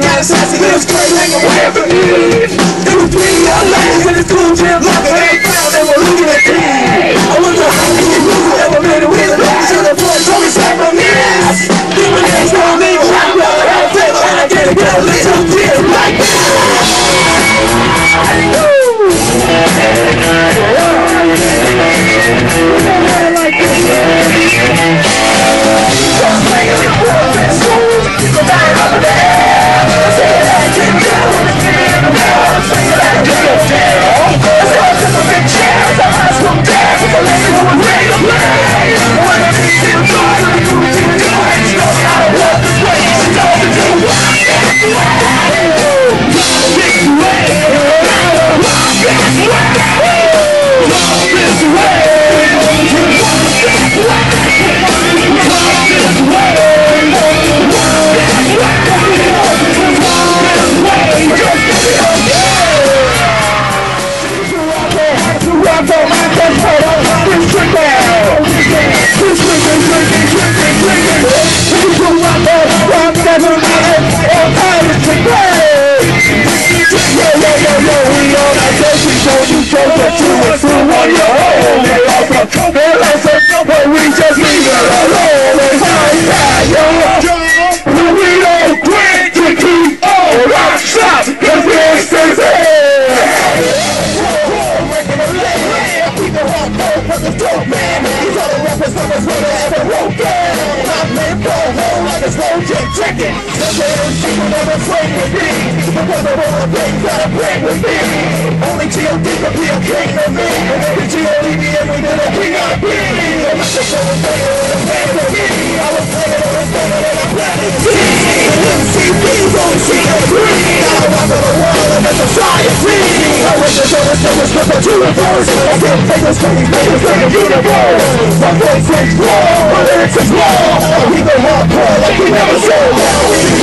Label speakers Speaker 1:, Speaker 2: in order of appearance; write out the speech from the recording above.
Speaker 1: classic, got a sassy little skirt a way of It was three ladies in the school gym, locker, We just chicken they don't will never play with me. Because of all the things that I bring with me. Only G.O.D. can be a king of me. And maybe G.O.D. everything that we gotta be I'm than a fan of me. I was playing the a on the world and it's society I wish the to I crazy niggas in the universe. My voice is my lyrics is raw we go hardcore like we never saw